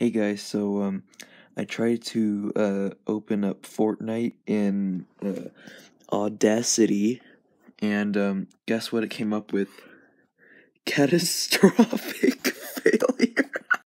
Hey guys, so um, I tried to uh, open up Fortnite in uh, Audacity, and um, guess what it came up with? Catastrophic.